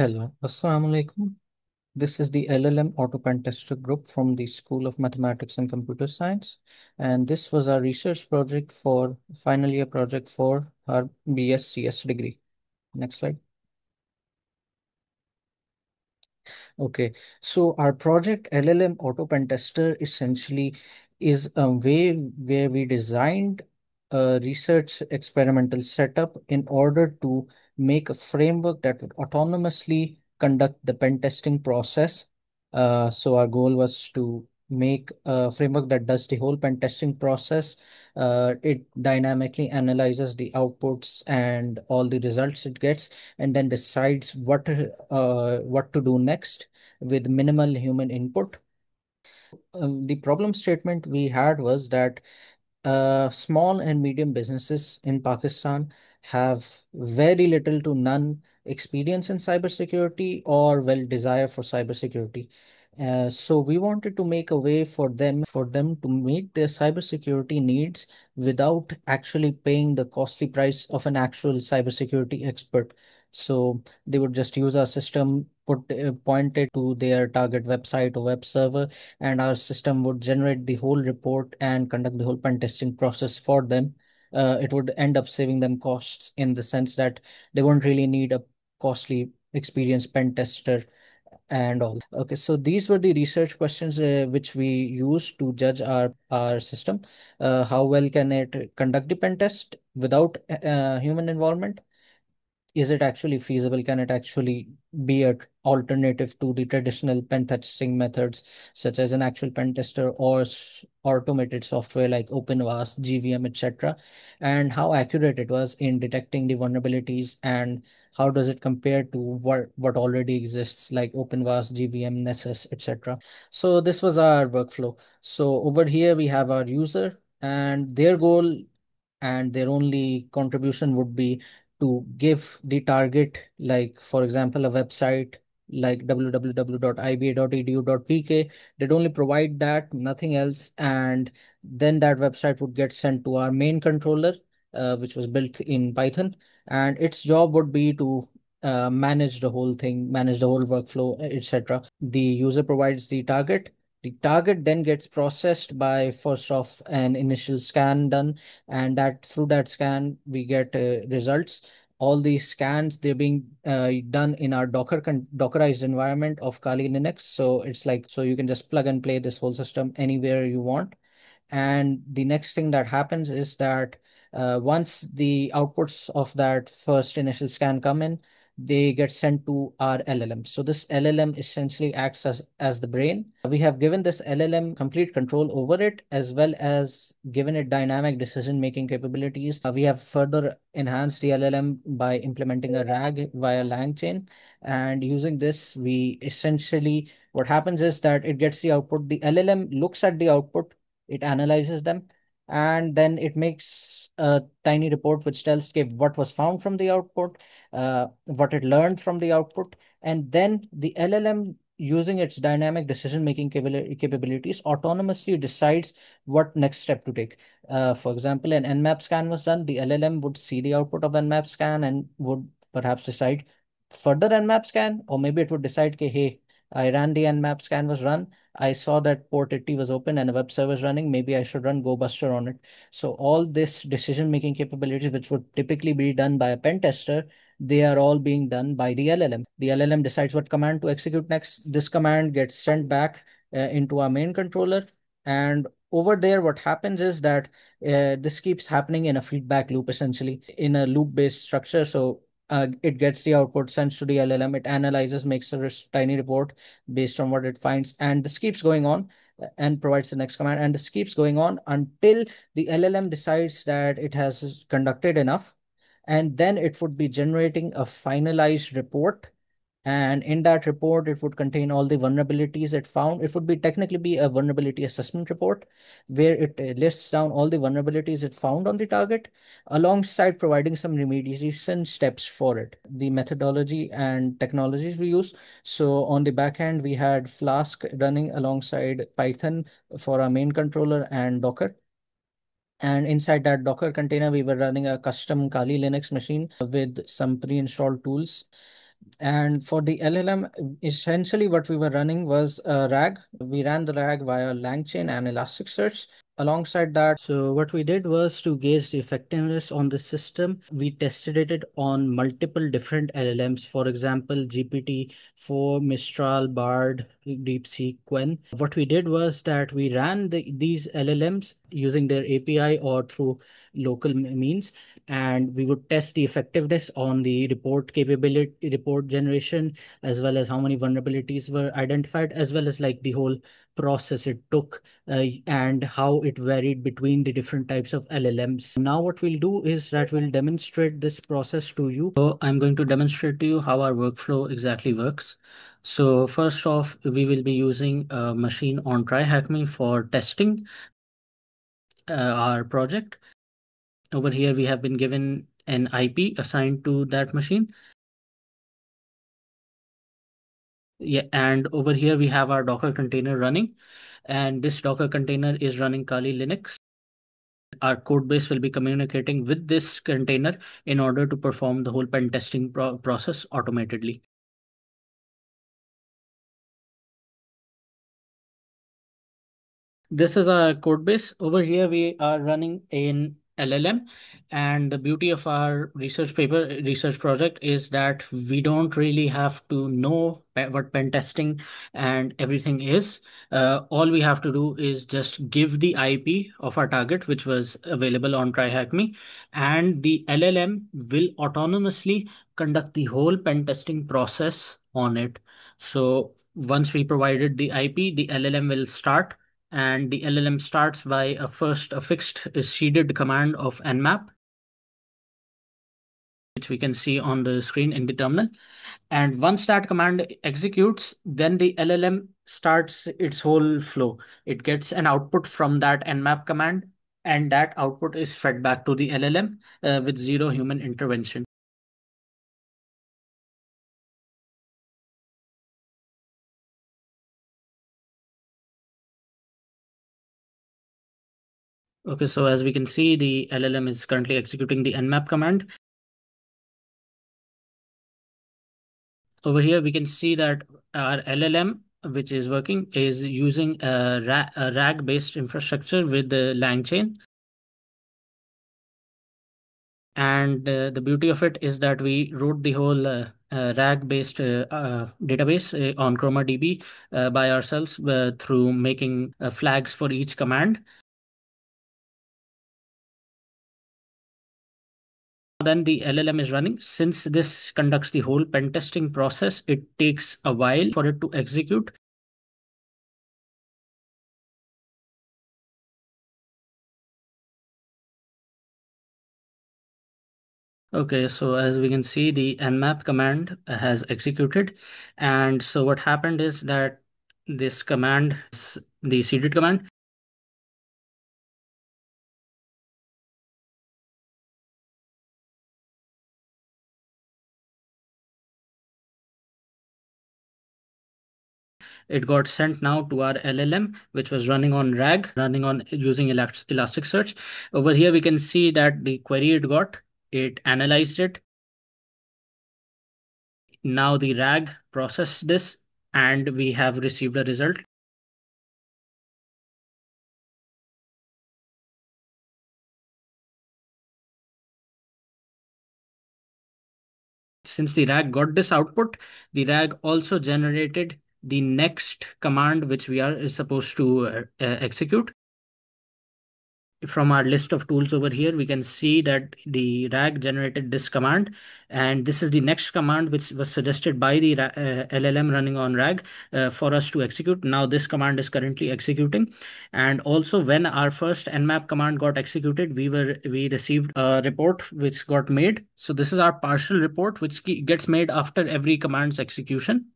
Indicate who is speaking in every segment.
Speaker 1: Hello, Assalamu alaikum. This is the LLM Auto Pen Tester group from the School of Mathematics and Computer Science. And this was our research project for final year project for our BScs degree. Next slide. Okay, so our project LLM Auto Pen Tester essentially is a way where we designed a research experimental setup in order to make a framework that would autonomously conduct the pen testing process. Uh, so our goal was to make a framework that does the whole pen testing process. Uh, it dynamically analyzes the outputs and all the results it gets, and then decides what uh, what to do next with minimal human input. Um, the problem statement we had was that uh, small and medium businesses in Pakistan have very little to none experience in cybersecurity or well desire for cybersecurity. Uh, so we wanted to make a way for them for them to meet their cybersecurity needs without actually paying the costly price of an actual cybersecurity expert. So they would just use our system, put uh, point it to their target website or web server, and our system would generate the whole report and conduct the whole pen testing process for them. Uh, it would end up saving them costs in the sense that they won't really need a costly experienced pen tester and all. Okay, so these were the research questions uh, which we used to judge our our system. Uh, how well can it conduct the pen test without uh, human involvement? Is it actually feasible? Can it actually be an alternative to the traditional pen testing methods, such as an actual pen tester or automated software like OpenVAS, GVM, etc.? And how accurate it was in detecting the vulnerabilities and how does it compare to what, what already exists like OpenVAS, GVM, Nessus, etc. So this was our workflow. So over here we have our user and their goal and their only contribution would be to give the target, like for example, a website like www.iba.edu.pk. They'd only provide that, nothing else, and then that website would get sent to our main controller, uh, which was built in Python, and its job would be to uh, manage the whole thing, manage the whole workflow, etc. The user provides the target the target then gets processed by first off an initial scan done, and that through that scan we get uh, results. All these scans they're being uh, done in our Docker Dockerized environment of Kali Linux. So it's like so you can just plug and play this whole system anywhere you want. And the next thing that happens is that uh, once the outputs of that first initial scan come in, they get sent to our LLM. So this LLM essentially acts as, as the brain. We have given this LLM complete control over it as well as given it dynamic decision making capabilities. Uh, we have further enhanced the LLM by implementing a RAG via LangChain. And using this, we essentially, what happens is that it gets the output. The LLM looks at the output, it analyzes them, and then it makes a tiny report which tells what was found from the output, uh, what it learned from the output, and then the LLM using its dynamic decision-making capabilities autonomously decides what next step to take. Uh, for example, an Nmap scan was done, the LLM would see the output of Nmap scan and would perhaps decide further Nmap scan, or maybe it would decide, okay, hey, I ran the Nmap scan was run. I saw that port 80 was open and a web server is running. Maybe I should run GoBuster on it. So all this decision-making capabilities, which would typically be done by a pen tester, they are all being done by the LLM. The LLM decides what command to execute next. This command gets sent back uh, into our main controller. And over there, what happens is that uh, this keeps happening in a feedback loop, essentially in a loop-based structure. So uh, it gets the output, sends to the LLM, it analyzes, makes a tiny report based on what it finds, and this keeps going on uh, and provides the next command. And this keeps going on until the LLM decides that it has conducted enough. And then it would be generating a finalized report and in that report, it would contain all the vulnerabilities it found. It would be technically be a vulnerability assessment report where it lists down all the vulnerabilities it found on the target alongside providing some remediation steps for it. The methodology and technologies we use. So on the back end, we had Flask running alongside Python for our main controller and Docker. And inside that Docker container, we were running a custom Kali Linux machine with some pre-installed tools
Speaker 2: And for the LLM, essentially what we were running was a RAG. We ran the RAG via LangChain and Elasticsearch. Alongside that, so what we did was to gauge the effectiveness on the system. We tested it on multiple different LLMs, for example, GPT-4, Mistral, Bard, DeepSeek, Qwen. What we did was that we ran the, these LLMs using their API or through local means and we would test the effectiveness on the report capability, report generation, as well as how many vulnerabilities were identified, as well as like the whole process it took uh, and how it varied between the different types of LLMs. Now what we'll do is that we'll demonstrate this process to you. So I'm going to demonstrate to you how our workflow exactly works. So first off, we will be using a machine on TryHackMe for testing uh, our project. Over here, we have been given an IP assigned to that machine. Yeah, and over here we have our Docker container running, and this Docker container is running Kali Linux. Our code base will be communicating with this container in order to perform the whole pen testing pro process automatically. This is our code base. Over here, we are running in LLM. And the beauty of our research paper, research project is that we don't really have to know what pen testing and everything is. Uh, all we have to do is just give the IP of our target, which was available on TryHackMe, and the LLM will autonomously conduct the whole pen testing process on it. So once we provided the IP, the LLM will start and the LLM starts by a first a fixed seeded command of nmap which we can see on the screen in the terminal. And once that command executes, then the LLM starts its whole flow. It gets an output from that nmap command, and that output is fed back to the LLM uh, with zero human intervention. Okay, so as we can see, the LLM is currently executing the nmap command. Over here, we can see that our LLM, which is working, is using a, ra a RAG-based infrastructure with the LangChain. And uh, the beauty of it is that we wrote the whole uh, uh, RAG-based uh, uh, database uh, on ChromaDB by ourselves through making flags for each command. Then the LLM is running. Since this conducts the whole pen testing process, it takes a while for it to execute. Okay, so as we can see, the nmap command has executed. And so what happened is that this command, the seeded command, it got sent now to our LLM, which was running on RAG, running on using Elasticsearch. Over here, we can see that the query it got, it analyzed it. Now the RAG processed this and we have received a result. Since the RAG got this output, the RAG also generated the next command which we are supposed to uh, uh, execute. From our list of tools over here, we can see that the RAG generated this command, and this is the next command which was suggested by the uh, LLM running on RAG uh, for us to execute. Now this command is currently executing, and also when our first nmap command got executed, we were we received a report which got made. So this is our partial report which gets made after every command's execution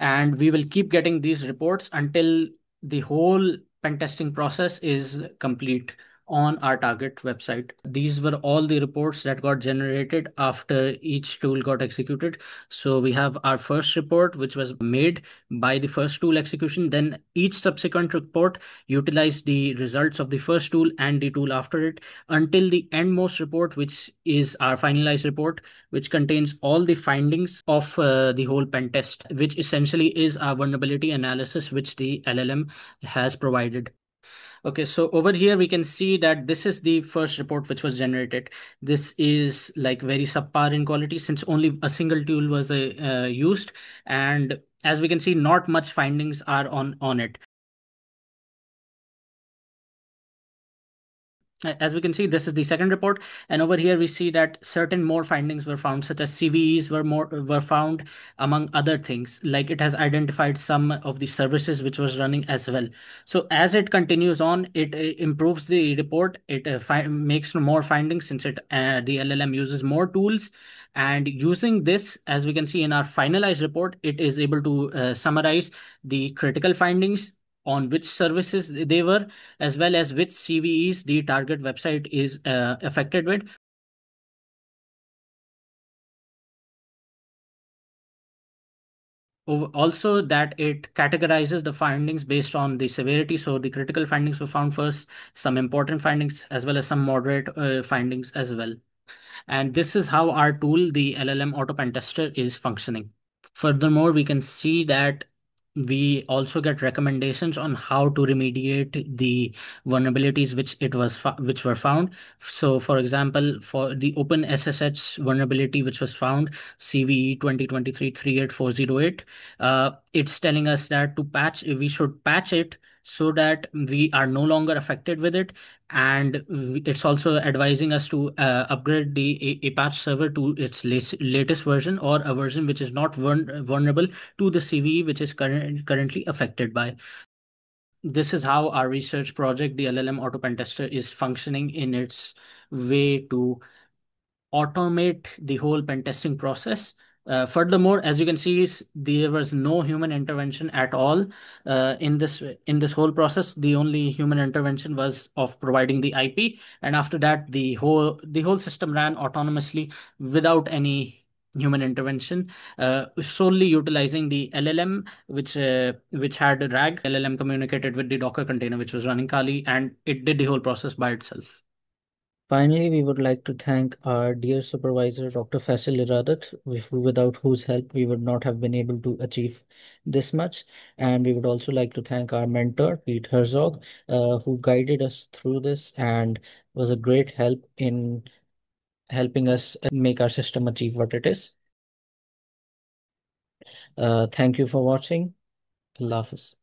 Speaker 2: and we will keep getting these reports until the whole pen testing process is complete on our target website. These were all the reports that got generated after each tool got executed. So we have our first report, which was made by the first tool execution. Then each subsequent report utilized the results of the first tool and the tool after it until the endmost report, which is our finalized report, which contains all the findings of uh, the whole pen test, which essentially is our vulnerability analysis, which the LLM has provided. Okay, so over here we can see that this is the first report which was generated. This is like very subpar in quality since only a single tool was uh, used, and as we can see, not much findings are on on it. As we can see, this is the second report, and over here we see that certain more findings were found, such as CVEs were more were found, among other things. Like it has identified some of the services which was running as well. So as it continues on, it, it improves the report. It uh, makes more findings since it uh, the LLM uses more tools, and using this, as we can see in our finalized report, it is able to uh, summarize the critical findings on which services they were, as well as which CVEs the target website is uh, affected with. Also, that it categorizes the findings based on the severity. So the critical findings were found first, some important findings, as well as some moderate uh, findings as well. And this is how our tool, the LLM Auto Pen Tester, is functioning. Furthermore, we can see that we also get recommendations on how to remediate the vulnerabilities which it was which were found. So for example for the open ssh vulnerability which was found cve 2023-38408 uh, it's telling us that to patch we should patch it so that we are no longer affected with it and it's also advising us to uh, upgrade the Apache server to its latest version or a version which is not vulnerable to the CVE which is current, currently affected by. This is how our research project, the LLM Auto Pen Tester, is functioning in its way to automate the whole pen testing process uh, furthermore, as you can see, there was no human intervention at all uh, in this in this whole process. The only human intervention was of providing the IP, and after that, the whole the whole system ran autonomously without any human intervention, uh, solely utilizing the LLM, which uh, which had a RAG. LLM communicated with the Docker container, which was running Kali, and it did the whole process by itself. Finally, we would like to thank our dear supervisor, Dr. Faisal Iradat, without whose help we would not have been able to achieve this much. And we would also like to thank our mentor, Pete Herzog, uh, who guided us through this and was a great help in helping us make our system achieve what it is. Uh, thank you for watching. Allah Hafiz.